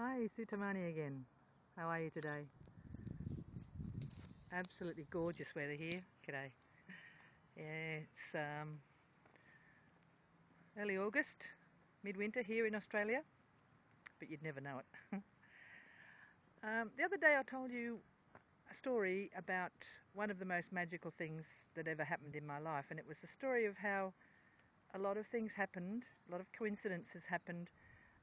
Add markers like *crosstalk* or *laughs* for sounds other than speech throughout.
Hi, Sue Tamani again. How are you today? Absolutely gorgeous weather here. G'day. Yeah, it's um, early August, midwinter here in Australia, but you'd never know it. *laughs* um, the other day I told you a story about one of the most magical things that ever happened in my life, and it was the story of how a lot of things happened, a lot of coincidences happened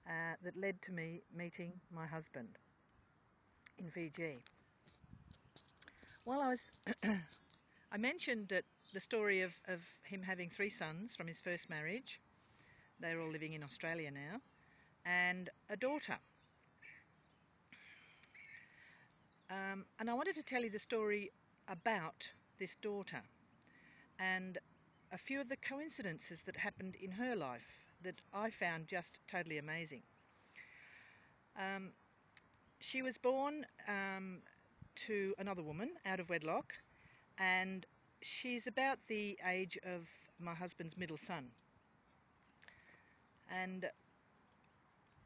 uh, that led to me meeting my husband in Fiji. While I was, *coughs* I mentioned that the story of, of him having three sons from his first marriage. They're all living in Australia now, and a daughter. Um, and I wanted to tell you the story about this daughter and a few of the coincidences that happened in her life that I found just totally amazing. Um, she was born um, to another woman out of wedlock, and she's about the age of my husband's middle son. And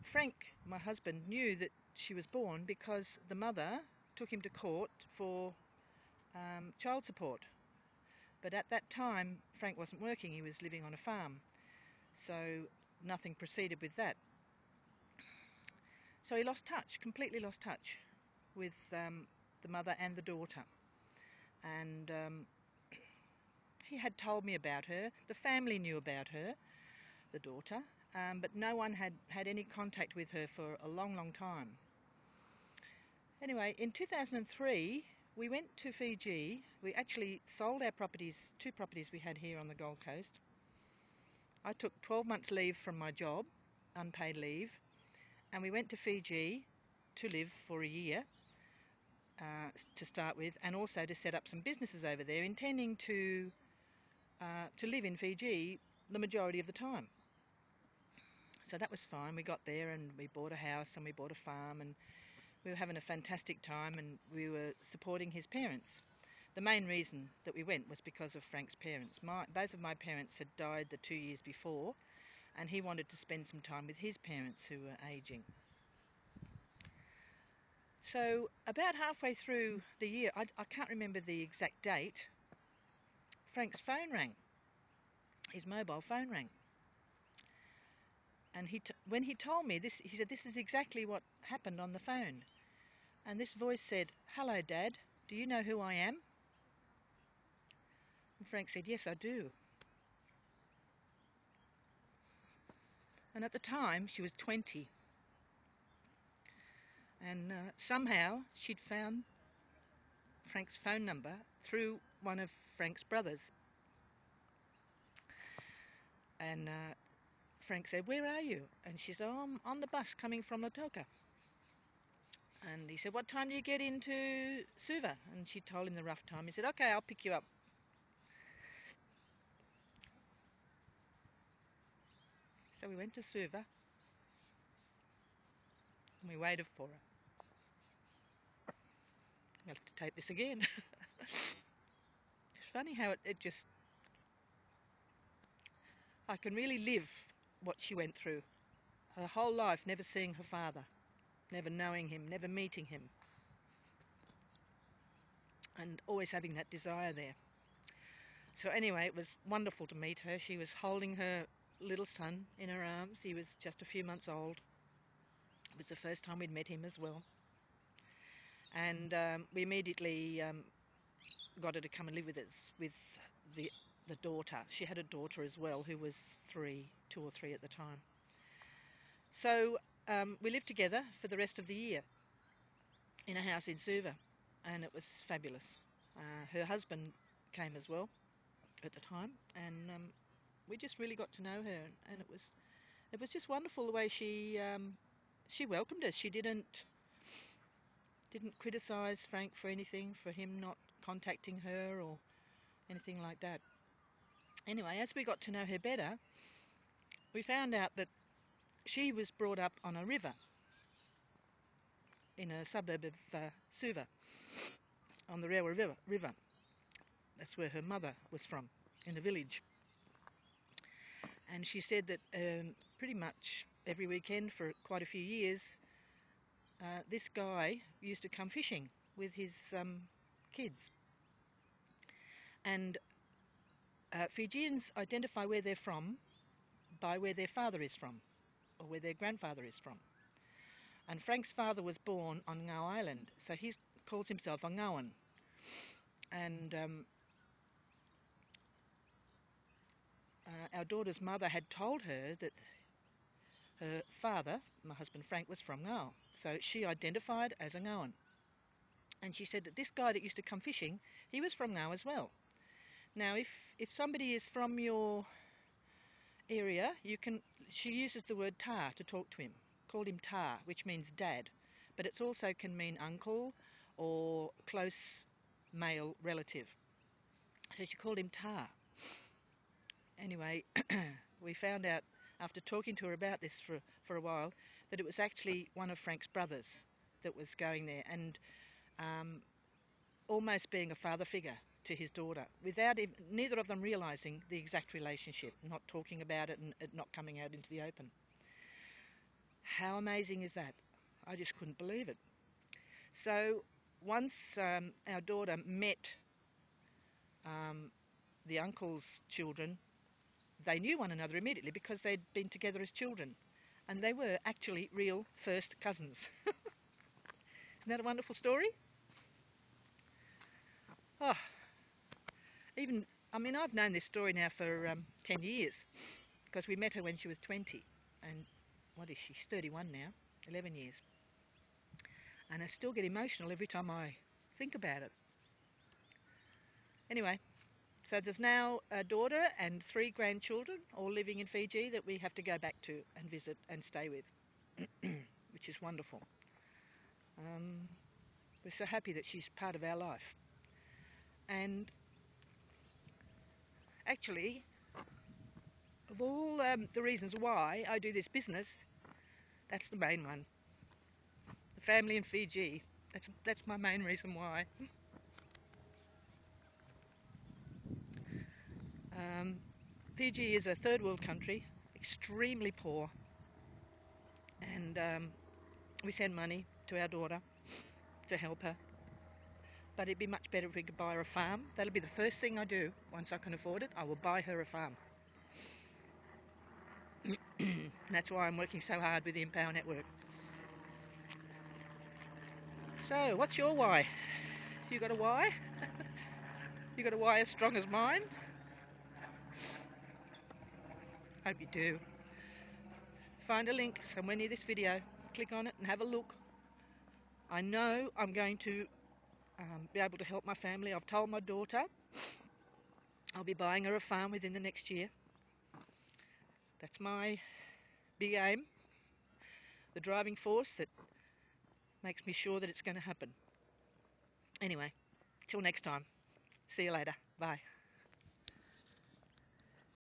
Frank, my husband, knew that she was born because the mother took him to court for um, child support. But at that time, Frank wasn't working, he was living on a farm. So nothing proceeded with that. So he lost touch, completely lost touch with um, the mother and the daughter. And um, *clears throat* he had told me about her. The family knew about her, the daughter, um, but no one had had any contact with her for a long, long time. Anyway, in 2003, we went to Fiji. We actually sold our properties, two properties we had here on the Gold Coast. I took 12 months leave from my job, unpaid leave, and we went to Fiji to live for a year uh, to start with, and also to set up some businesses over there, intending to uh, to live in Fiji the majority of the time. So that was fine. We got there and we bought a house and we bought a farm and we were having a fantastic time and we were supporting his parents. The main reason that we went was because of Frank's parents. My, both of my parents had died the two years before and he wanted to spend some time with his parents who were aging. So, about halfway through the year, I, I can't remember the exact date, Frank's phone rang. His mobile phone rang. And he when he told me this, he said, This is exactly what happened on the phone. And this voice said, Hello, Dad, do you know who I am? And Frank said, Yes, I do. And at the time, she was 20. And uh, somehow she'd found Frank's phone number through one of Frank's brothers. And uh, Frank said, Where are you? And she said, Oh, I'm on the bus coming from Lautoka. And he said, What time do you get into Suva? And she told him the rough time. He said, Okay, I'll pick you up. So we went to Suva and we waited for her. i have to tape this again. *laughs* it's funny how it, it just. I can really live what she went through. Her whole life never seeing her father, never knowing him, never meeting him, and always having that desire there. So, anyway, it was wonderful to meet her. She was holding her little son in her arms. He was just a few months old. It was the first time we'd met him as well. And um, we immediately um, got her to come and live with us, with the the daughter. She had a daughter as well who was three, two or three at the time. So um, we lived together for the rest of the year in a house in Suva, and it was fabulous. Uh, her husband came as well at the time, and um, we just really got to know her, and it was it was just wonderful the way she um, she welcomed us. She didn't didn't criticise Frank for anything, for him not contacting her or anything like that. Anyway, as we got to know her better, we found out that she was brought up on a river in a suburb of uh, Suva, on the Rewa river, river. That's where her mother was from, in a village. And she said that um, pretty much every weekend for quite a few years, uh, this guy used to come fishing with his um, kids. And uh, Fijians identify where they're from by where their father is from or where their grandfather is from. And Frank's father was born on Ngau Island, so he calls himself a Ngauan. And um, uh, our daughter's mother had told her that her father, my husband Frank, was from Ngau. So she identified as a Ngauan. And she said that this guy that used to come fishing, he was from Ngau as well. Now, if, if somebody is from your area, you can. She uses the word ta to talk to him. Called him ta, which means dad, but it also can mean uncle or close male relative. So she called him ta. Anyway, *clears throat* we found out after talking to her about this for for a while that it was actually one of Frank's brothers that was going there and um, almost being a father figure to his daughter without even, neither of them realizing the exact relationship, not talking about it and it not coming out into the open. How amazing is that? I just couldn't believe it. So once um, our daughter met um, the uncle's children, they knew one another immediately because they'd been together as children. And they were actually real first cousins. *laughs* Isn't that a wonderful story? Oh, even, I mean, I've known this story now for um, 10 years because we met her when she was 20 and what is she, she's 31 now, 11 years. And I still get emotional every time I think about it. Anyway, so there's now a daughter and three grandchildren all living in Fiji that we have to go back to and visit and stay with, *clears throat* which is wonderful. Um, we're so happy that she's part of our life. And actually, of all um, the reasons why I do this business, that's the main one. The family in Fiji, that's, that's my main reason why. *laughs* Um, Fiji is a third world country, extremely poor, and um, we send money to our daughter to help her but it'd be much better if we could buy her a farm. That'll be the first thing I do once I can afford it. I will buy her a farm. *clears throat* that's why I'm working so hard with the Empower Network. So, what's your why? You got a why? *laughs* you got a why as strong as mine? Hope you do. Find a link somewhere near this video, click on it and have a look. I know I'm going to um, be able to help my family. I've told my daughter I'll be buying her a farm within the next year. That's my big aim, the driving force that makes me sure that it's going to happen. Anyway, till next time. See you later. Bye.